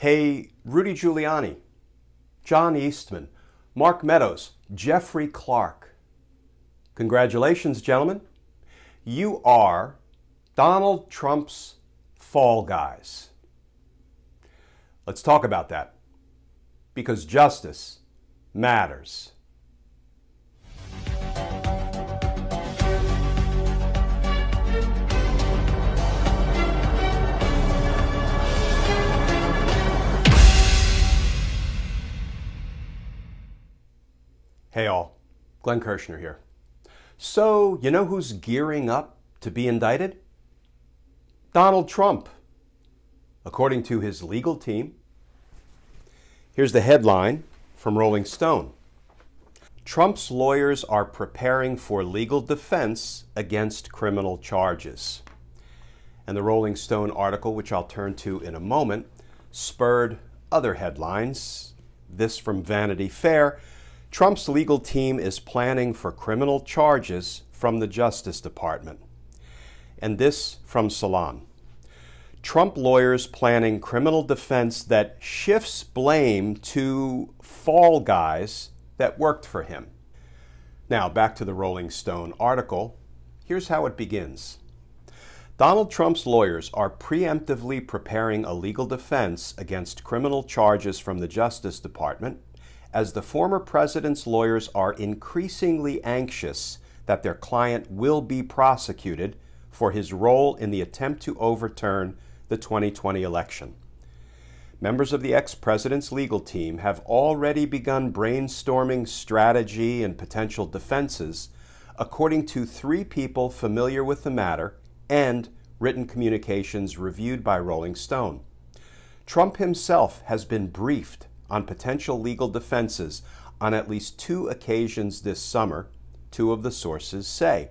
Hey, Rudy Giuliani, John Eastman, Mark Meadows, Jeffrey Clark. Congratulations, gentlemen. You are Donald Trump's fall guys. Let's talk about that because justice matters. Hey all, Glenn Kirschner here. So, you know who's gearing up to be indicted? Donald Trump. According to his legal team, here's the headline from Rolling Stone Trump's lawyers are preparing for legal defense against criminal charges. And the Rolling Stone article, which I'll turn to in a moment, spurred other headlines. This from Vanity Fair Trump's legal team is planning for criminal charges from the Justice Department. And this from Salon. Trump lawyers planning criminal defense that shifts blame to fall guys that worked for him. Now, back to the Rolling Stone article. Here's how it begins. Donald Trump's lawyers are preemptively preparing a legal defense against criminal charges from the Justice Department as the former president's lawyers are increasingly anxious that their client will be prosecuted for his role in the attempt to overturn the 2020 election. Members of the ex president's legal team have already begun brainstorming strategy and potential defenses, according to three people familiar with the matter and written communications reviewed by Rolling Stone. Trump himself has been briefed on potential legal defenses on at least two occasions this summer, two of the sources say.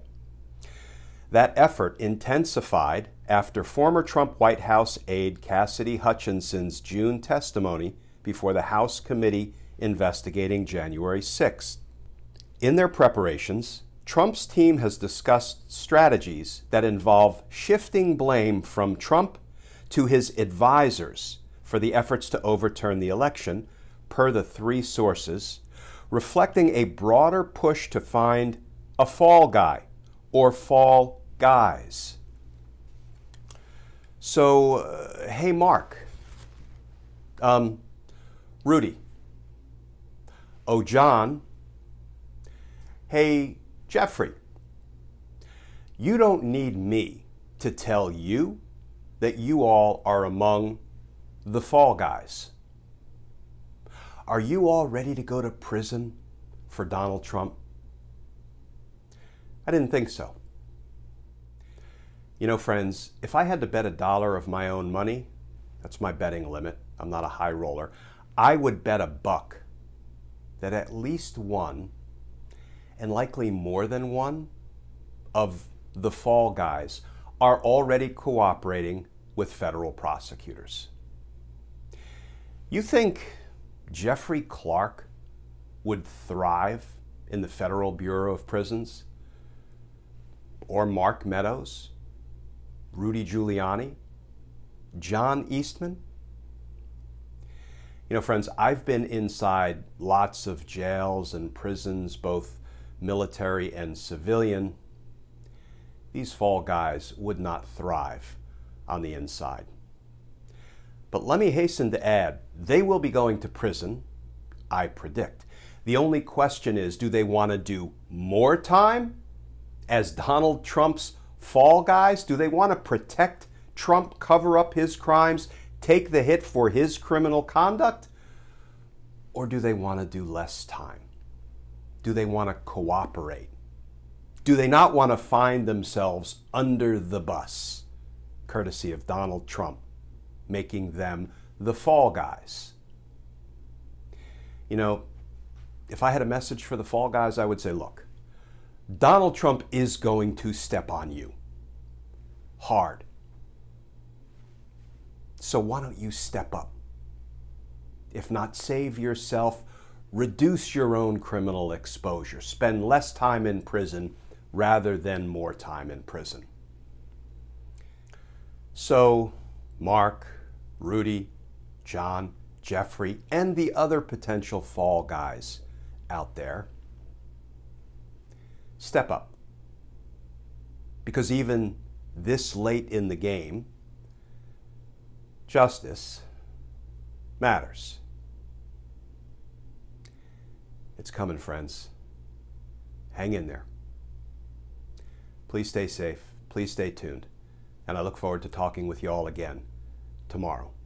That effort intensified after former Trump White House aide Cassidy Hutchinson's June testimony before the House committee investigating January 6th. In their preparations, Trump's team has discussed strategies that involve shifting blame from Trump to his advisors for the efforts to overturn the election, per the three sources, reflecting a broader push to find a fall guy or fall guys. So, uh, hey, Mark, um, Rudy, oh, John, hey, Jeffrey, you don't need me to tell you that you all are among the fall guys. Are you all ready to go to prison for Donald Trump? I didn't think so. You know, friends, if I had to bet a dollar of my own money, that's my betting limit, I'm not a high roller, I would bet a buck that at least one, and likely more than one, of the fall guys are already cooperating with federal prosecutors. You think Jeffrey Clark would thrive in the Federal Bureau of Prisons? Or Mark Meadows? Rudy Giuliani? John Eastman? You know, friends, I've been inside lots of jails and prisons, both military and civilian. These fall guys would not thrive on the inside. But let me hasten to add, they will be going to prison, I predict. The only question is do they want to do more time as Donald Trump's fall guys? Do they want to protect Trump, cover up his crimes, take the hit for his criminal conduct? Or do they want to do less time? Do they want to cooperate? Do they not want to find themselves under the bus, courtesy of Donald Trump? Making them the fall guys. You know, if I had a message for the fall guys, I would say, look, Donald Trump is going to step on you hard. So why don't you step up? If not, save yourself, reduce your own criminal exposure, spend less time in prison rather than more time in prison. So, Mark, Rudy, John, Jeffrey, and the other potential fall guys out there. Step up. Because even this late in the game, justice matters. It's coming, friends. Hang in there. Please stay safe. Please stay tuned. And I look forward to talking with you all again tomorrow.